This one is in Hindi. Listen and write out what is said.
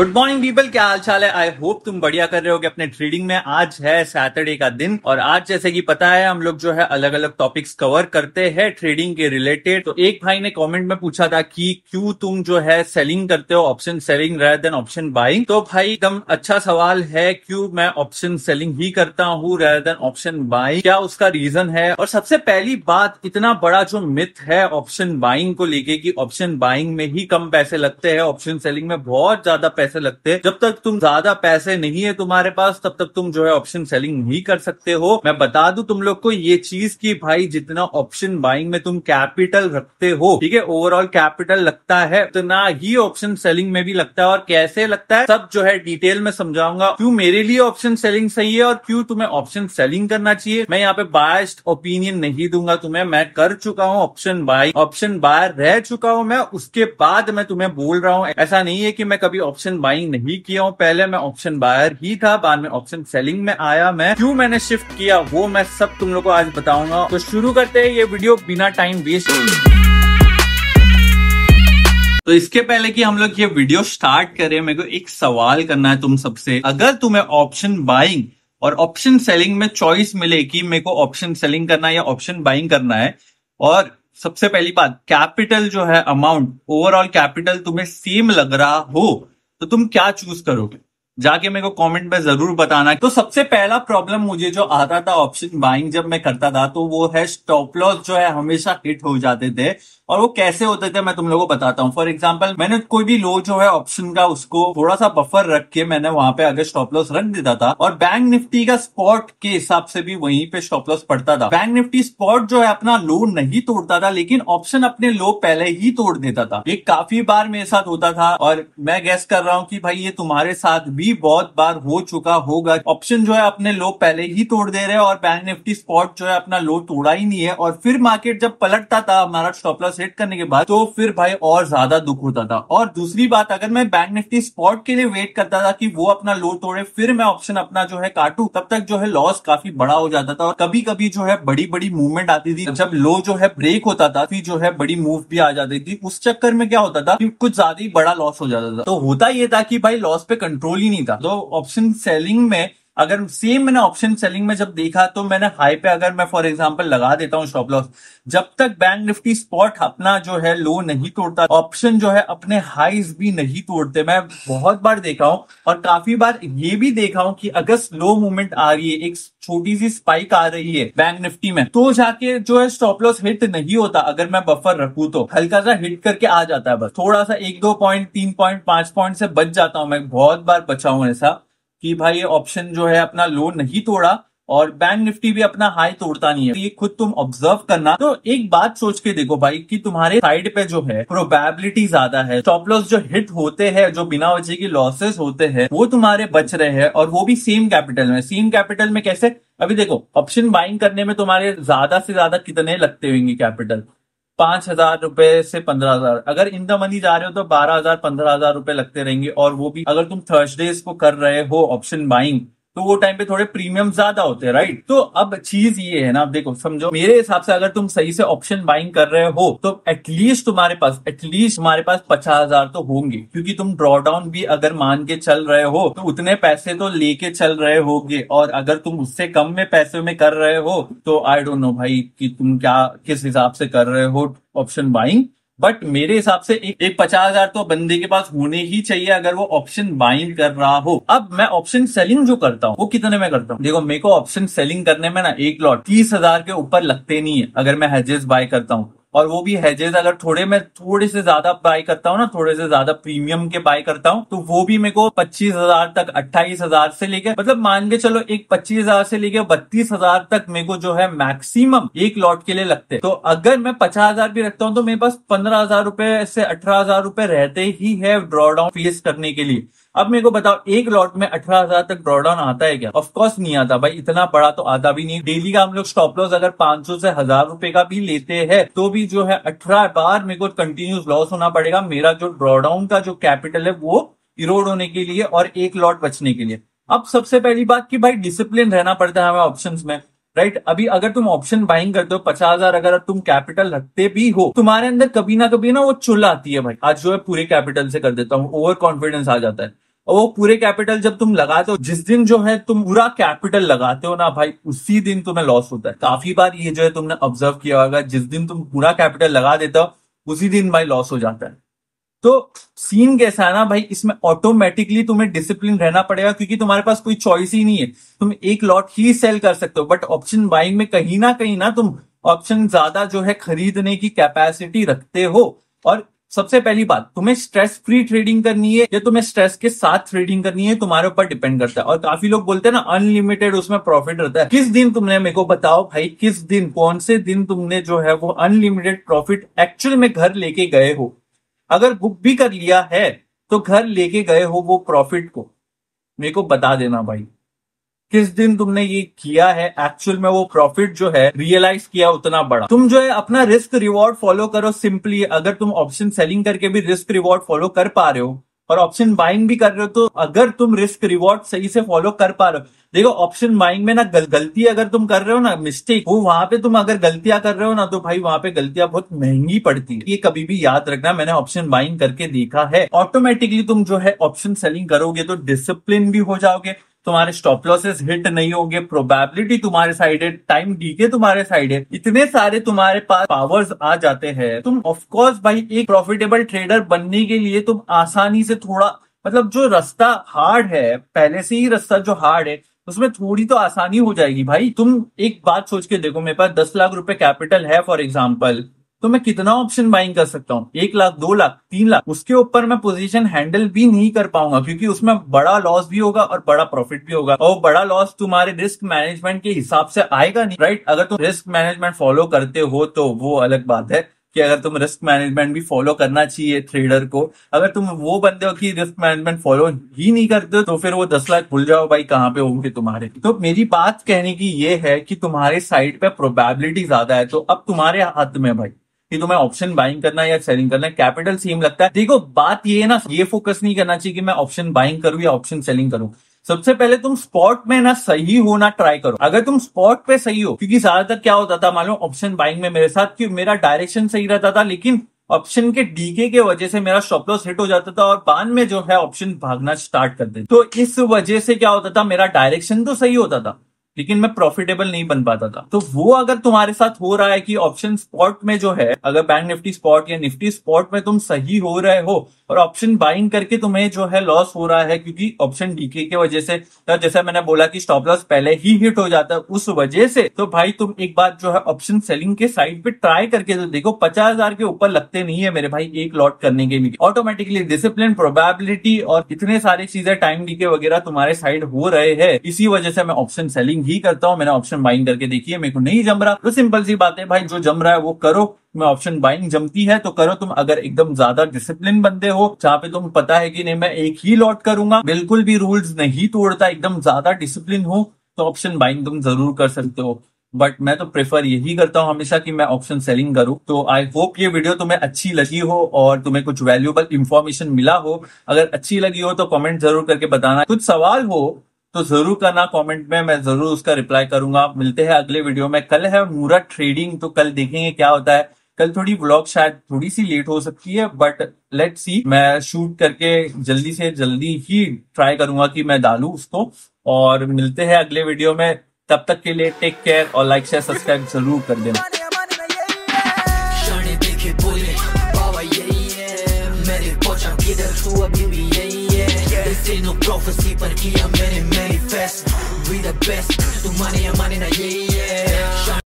गुड मॉर्निंग पीपल क्या हाल चाल है? आई होप तुम बढ़िया कर रहे हो अपने ट्रेडिंग में। आज है सैटरडे का दिन और आज जैसे कि पता है, हम लोग जो है अलग अलग टॉपिक्स कवर करते हैं ट्रेडिंग के रिलेटेड तो एक भाई ने कमेंट में पूछा था कि क्यों तुम जो है सेलिंग करते हो option selling rather than option buying तो भाई, एकदम अच्छा सवाल है, क्यों मैं ऑप्शन सेलिंग ही करता हूँ रेदर देन ऑप्शन बाइंग क्या उसका रीजन है? और सबसे पहली बात, इतना बड़ा जो मिथ है ऑप्शन बाइंग को लेके कि ऑप्शन बाइंग में ही कम पैसे लगते हैं ऑप्शन सेलिंग में बहुत ज़्यादा पैसे लगते हैं। जब तक तुम ज़्यादा पैसे नहीं है तुम्हारे पास, तब तक तुम जो है ऑप्शन सेलिंग नहीं कर सकते हो। मैं बता दू तुम लोग को ये चीज़ की भाई, जितना ऑप्शन बाइंग में तुम कैपिटल रखते हो, ठीक है ओवरऑल कैपिटल लगता है, उतना ही ऑप्शन सेलिंग में भी लगता है। और कैसे लगता है? सब जो है डिटेल में समझाऊँगा। क्यों मेरे लिए ऑप्शन सेलिंग सही है और क्यों तुम्हें ऑप्शन सेलिंग करना चाहिए? मैं यहाँ पे बायस्ड ओपिनियन नहीं दूँगा तुम्हें। मैं कर चुका हूँ ऑप्शन बाय ऑप्शन बाय रह चुका हूँ मैं। उसके बाद मैं तुम्हें बोल रहा हूँ। ऐसा नहीं है कि मैं कभी ऑप्शन बाइंग नहीं किया हूँ, पहले मैं ऑप्शन बायर ही था, बाद में ऑप्शन सेलिंग में आया मैं। क्यों मैंने शिफ्ट किया, वो मैं सब तुम लोग को आज बताऊँगा। तो शुरू करते हैं ये वीडियो बिना टाइम वेस्ट तो इसके पहले कि हम लोग ये वीडियो स्टार्ट करें, मेरे को एक सवाल करना है तुम सबसे। अगर तुम्हें ऑप्शन बाइंग और ऑप्शन सेलिंग में चॉइस मिले कि मेरे को ऑप्शन सेलिंग करना है या ऑप्शन बाइंग करना है, और सबसे पहली बात कैपिटल जो है अमाउंट ओवरऑल कैपिटल तुम्हें सेम लग रहा हो तो तुम क्या चूज़ करोगे? जाके मेरे को कमेंट में ज़रूर बताना। तो सबसे पहला प्रॉब्लम मुझे जो आता था ऑप्शन बाइंग जब मैं करता था तो वो है स्टॉप लॉस जो है, हमेशा हिट हो जाते थे। और वो कैसे होते थे मैं तुम लोगों को बताता हूँ। फॉर एग्ज़ाम्पल मैंने कोई भी लो जो है ऑप्शन का उसको थोड़ा सा बफर रख के मैंने वहाँ पे अगर स्टॉप लॉस रख देता था। और बैंक निफ्टी का स्पॉट के हिसाब से भी वहीं पे स्टॉप लॉस पड़ता था। बैंक निफ्टी स्पॉट जो है अपना लो नहीं तोड़ता था, लेकिन ऑप्शन अपने लो पहले ही तोड़ देता था। ये काफ़ी बार मेरे साथ होता था और मैं गैस कर रहा हूँ कि भाई ये तुम्हारे साथ भी बहुत बार हो चुका होगा। ऑप्शन जो है अपने लो पहले ही तोड़ दे रहे और बैंक निफ्टी स्पॉट जो है अपना लो तोड़ा ही नहीं है। और फिर मार्केट जब पलटता था, हमारा स्टॉप लॉस हिट करने के बाद तो फिर भाई और ज़्यादा दुख होता था। और दूसरी बात, अगर मैं बैंक निफ्टी स्पॉट के लिए वेट करता था कि वो अपना लो तोड़े, फिर मैं ऑप्शन अपना जो है काटू, तब तक जो है लॉस काफ़ी बड़ा हो जाता था। और कभी कभी जो है बड़ी बड़ी मूवमेंट आती थी, जब लो जो है ब्रेक होता था, फिर जो है बड़ी मूव भी आ जाती थी, उस चक्कर में क्या होता था कि कुछ ज़्यादा ही बड़ा लॉस हो जाता था। तो होता ये था कि भाई लॉस पे कंट्रोल ही नहीं था। तो ऑप्शन सेलिंग में अगर सेम मैंने ऑप्शन सेलिंग में जब देखा तो मैंने हाई पे अगर मैं फॉर एग्जांपल लगा देता हूँ स्टॉप लॉस जब तक बैंक निफ्टी स्पॉट अपना जो है लो नहीं तोड़ता ऑप्शन जो है अपने हाईज भी नहीं तोड़ते। मैं बहुत बार देखा हूँ और काफ़ी बार ये भी देखा हूँ कि अगर स्लो मूवमेंट आ रही है, एक छोटी सी स्पाइक आ रही है बैंक निफ्टी में तो जाके जो है स्टॉप लॉस हिट नहीं होता, अगर मैं बफर रखू तो। हल्का सा हिट करके आ जाता है बस। थोड़ा सा एक दो पॉइंट तीन पॉइंट पाँच पॉइंट से बच जाता हूँ मैं, बहुत बार बचा हूँ ऐसा। कि भाई ये ऑप्शन जो है अपना लो नहीं तोड़ा और बैंक निफ्टी भी अपना हाई तोड़ता नहीं है। तो ये खुद तुम ऑब्ज़र्व करना। तो एक बात सोच के देखो भाई कि तुम्हारे साइड पे जो है प्रोबेबिलिटी ज़्यादा है। स्टॉप लॉस जो हिट होते हैं, जो बिना वजह के लॉसेस होते हैं, वो तुम्हारे बच रहे हैं और वो भी सेम कैपिटल में। सेम कैपिटल में कैसे? अभी देखो ऑप्शन बाइंग करने में तुम्हारे ज़्यादा से ज़्यादा कितने लगते होंगे कैपिटल पाँच हज़ार रुपए से पंद्रह हज़ार। अगर इन द मनी जा रहे हो तो बारह हज़ार, पंद्रह हज़ार रुपए लगते रहेंगे और वो भी, अगर तुम थर्सडेज को कर रहे हो ऑप्शन बाइंग तो वो टाइम पे थोड़े प्रीमियम ज़्यादा होते हैं राइट तो अब चीज़ ये है ना देखो, समझो, मेरे हिसाब से अगर तुम सही से ऑप्शन बाइंग कर रहे हो तो एटलीस्ट तुम्हारे पास एटलीस्ट तुम्हारे पास पचास हज़ार तो होंगे, क्योंकि तुम ड्रॉडाउन भी अगर मान के चल रहे हो तो उतने पैसे तो लेके चल रहे होगे, और अगर तुम उससे कम में पैसे में कर रहे हो तो आई डोंट नो भाई कि तुम क्या, किस हिसाब से कर रहे हो ऑप्शन बाइंग बट मेरे हिसाब से एक, एक पचास हज़ार तो बंदे के पास होने ही चाहिए अगर वो ऑप्शन बाइंग कर रहा हो। अब मैं ऑप्शन सेलिंग जो करता हूँ वो कितने में करता हूँ? देखो मेरे को ऑप्शन सेलिंग करने में ना एक लॉट तीस हज़ार के ऊपर लगते नहीं है अगर मैं हेजेस बाय करता हूँ। और वो भी हेजेस अगर थोड़े मैं थोड़े से ज़्यादा बाय करता हूँ ना, थोड़े से ज़्यादा प्रीमियम के बाय करता हूँ तो वो भी मेरे को पच्चीस हज़ार तक, अट्ठाईस हज़ार से लेकर मतलब मान के चलो एक पच्चीस हज़ार से लेकर बत्तीस हज़ार तक मेरे को जो है मैक्सिमम एक लॉट के लिए लगते तो अगर मैं पचास हज़ार भी रखता हूँ तो मेरे पास पंद्रह हज़ार रुपए से अठारह हज़ार रुपए रहते ही है ड्रॉडाउन फेस करने के लिए। अब मेरे को बताओ, एक लॉट में अठारह हज़ार तक ड्रॉडाउन आता है क्या? ऑफकोर्स नहीं आता भाई, इतना बड़ा तो आता भी नहीं। डेली का हम लोग स्टॉप लॉस अगर 500 से हज़ार रुपए का भी लेते हैं तो भी जो है अठारह बार मेरे को कंटिन्यूस लॉस होना पड़ेगा। मेरा जो ड्रॉडाउन का जो कैपिटल है, वो इरोड होने के लिए और एक लॉट बचने के लिए। अब सबसे पहली बात की भाई डिसिप्लिन रहना पड़ता है हमें ऑप्शन में राइट right? अभी अगर तुम ऑप्शन बाइंग करते हो, पचास हज़ार अगर तुम कैपिटल रखते भी हो, तुम्हारे अंदर कभी ना कभी ना वो चुल आती है भाई। आज जो है पूरे कैपिटल से कर देता हूँ ओवर कॉन्फिडेंस आ जाता है। और वो पूरे कैपिटल जब तुम लगाते हो, जिस दिन जो है तुम पूरा कैपिटल लगाते हो ना भाई, उसी दिन तुम्हें लॉस होता है। काफ़ी बार ये जो है तुमने ऑब्ज़र्व किया होगा, जिस दिन तुम पूरा कैपिटल लगा देते हो, उसी दिन भाई लॉस हो जाता है। तो सीन कैसा है ना भाई, इसमें ऑटोमेटिकली तुम्हें डिसिप्लिन रहना पड़ेगा, क्योंकि तुम्हारे पास कोई चॉइस ही नहीं है। तुम एक लॉट ही सेल कर सकते हो बट ऑप्शन बाइंग में कहीं ना कहीं ना तुम ऑप्शन ज़्यादा जो है खरीदने की कैपेसिटी रखते हो, और सबसे पहली बात, तुम्हें स्ट्रेस फ्री ट्रेडिंग करनी है, या तुम्हें स्ट्रेस के साथ ट्रेडिंग करनी है, तुम्हारे ऊपर डिपेंड करता है। और काफ़ी लोग बोलते हैं ना अनलिमिटेड उसमें प्रॉफिट रहता है। किस दिन तुमने मेरे को बताओ भाई, किस दिन कौन से दिन तुमने जो है वो अनलिमिटेड प्रॉफिट एक्चुअल में घर लेके गए हो? अगर बुक भी कर लिया है तो घर लेके गए हो वो प्रॉफिट को। मेरे को बता देना भाई। किस दिन तुमने ये किया है? एक्चुअल में वो प्रॉफिट जो है रियलाइज़ किया उतना बड़ा। तुम जो है अपना रिस्क रिवॉर्ड फॉलो करो सिंपली अगर तुम ऑप्शन सेलिंग करके भी रिस्क रिवॉर्ड फॉलो कर पा रहे हो और ऑप्शन बाइंग भी कर रहे हो तो अगर तुम रिस्क रिवॉर्ड सही से फॉलो कर पा रहे हो देखो ऑप्शन बाइंग में ना गल, गलती अगर तुम कर रहे हो ना मिस्टेक वो वहाँ पे तुम अगर गलतियाँ कर रहे हो ना तो भाई वहाँ पे गलतियाँ बहुत महँगी पड़ती है। ये कभी भी याद रखना मैंने ऑप्शन बाइंग करके देखा है। ऑटोमेटिकली तुम जो है ऑप्शन सेलिंग करोगे तो डिसिप्लिन भी हो जाओगे। तुम्हारे स्टॉप लॉसेस हिट नहीं होंगे प्रोबेबिलिटी तुम्हारे साइड है टाइम डीके तुम्हारे साइड है। इतने सारे तुम्हारे पास पावर्स आ जाते हैं। तुम ऑफकोर्स भाई एक प्रॉफिटेबल ट्रेडर बनने के लिए तुम आसानी से थोड़ा मतलब जो रास्ता हार्ड है, पहले से ही रास्ता जो हार्ड है, उसमें थोड़ी तो आसानी हो जाएगी भाई। तुम एक बात सोच के देखो, मेरे पास दस लाख रुपए कैपिटल है फॉर एग्ज़ाम्पल तो मैं कितना ऑप्शन बाइंग कर सकता हूँ? एक लाख, दो लाख, तीन लाख? उसके ऊपर मैं पोजीशन हैंडल भी नहीं कर पाऊँगा, क्योंकि उसमें बड़ा लॉस भी होगा और बड़ा प्रॉफिट भी होगा। और बड़ा लॉस तुम्हारे रिस्क मैनेजमेंट के हिसाब से आएगा नहीं राइट अगर तुम रिस्क मैनेजमेंट फॉलो करते हो तो वो अलग बात है कि अगर तुम रिस्क मैनेजमेंट भी फॉलो करना चाहिए ट्रेडर को, अगर तुम वो बंदे हो कि रिस्क मैनेजमेंट फॉलो ही नहीं करते तो फिर वो दस लाख भूल जाओ भाई, कहाँ पे होंगे तुम्हारे? तो मेरी बात कहने की ये है कि तुम्हारे साइड पे प्रोबेबिलिटी ज़्यादा है तो अब तुम्हारे हाथ में भाई। कि तुम्हें ऑप्शन बाइंग करना है या सेलिंग करना है कैपिटल सेम लगता है। देखो, बात ये है ना, ये फोकस नहीं करना चाहिए कि मैं ऑप्शन बाइंग करूँ या ऑप्शन सेलिंग करूँ। सबसे पहले तुम स्पॉट में ना सही होना ट्राई करो। अगर तुम स्पॉट पे सही हो, क्योंकि ज़्यादातर क्या होता था, मालूम ऑप्शन बाइंग में मेरे साथ, कि मेरा डायरेक्शन सही रहता था, लेकिन ऑप्शन के डीके के वजह से मेरा स्टॉप लॉस हिट हो जाता था और बाद में जो है ऑप्शन भागना स्टार्ट कर देते। तो इस वजह से क्या होता था, मेरा डायरेक्शन तो सही होता था। लेकिन मैं प्रॉफिटेबल नहीं बन पाता था। तो वो अगर तुम्हारे साथ हो रहा है कि ऑप्शन स्पॉट में जो है, अगर बैंक निफ्टी स्पॉट या निफ्टी स्पॉट में तुम सही हो रहे हो और ऑप्शन बाइंग करके तुम्हें जो है लॉस हो रहा है क्योंकि ऑप्शन डीके की वजह से तो जैसा मैंने बोला कि स्टॉप लॉस पहले ही हिट हो जाता है उस वजह से तो भाई तुम एक बात जो है ऑप्शन सेलिंग के साइड पे ट्राई करके तो देखो, पचास हज़ार के ऊपर लगते नहीं है मेरे भाई एक लॉट करने के लिए। ऑटोमेटिकली डिसिप्लिन प्रोबेबिलिटी और इतने सारी चीज़ें टाइम डीके वगैरह तुम्हारे साइड हो रहे हैं। इसी वजह से मैं ऑप्शन सेलिंग ही करता हूँ, मैंने ऑप्शन बाइंग करके देखी है, मेरे को नहीं जम रहा। तो सिंपल सी बात है, भाई, जो जम रहा है वो करो। में ऑप्शन बाइंग जमती है तो करो तुम, अगर एकदम ज़्यादा डिसिप्लिन बंदे हो, जहाँ पे तुम पता है कि नहीं, मैं एक ही लॉट करूँगा। बिल्कुल भी रूल्स नहीं तोड़ता, एकदम ज़्यादा डिसिप्लिन हो तो ऑप्शन बाइंग तुम ज़रूर कर सकते हो। बट मैं तो प्रेफर यही करता हूँ हमेशा कि मैं ऑप्शन सेलिंग करूँ। तो आई होप ये वीडियो तुम्हें अच्छी लगी हो और तुम्हें कुछ वैल्यूबल इंफॉर्मेशन मिला हो। अगर अच्छी लगी हो तो कमेंट ज़रूर करके बताना। कुछ सवाल हो तो ज़रूर करना कमेंट में, मैं ज़रूर उसका रिप्लाई करूँगा। मिलते हैं अगले वीडियो में। कल है मूरा ट्रेडिंग तो कल देखेंगे क्या होता है। कल थोड़ी ब्लॉग शायद थोड़ी सी लेट हो सकती है बट लेट सी मैं शूट करके जल्दी से जल्दी ही ट्राई करूँगा कि मैं डालू उसको। और मिलते हैं अगले वीडियो में। तब तक के लिए टेक केयर और लाइक शेयर सब्सक्राइब ज़रूर कर देना। prophecy पर किया मैंने manifest We the best तू माने या माने ना ये yeah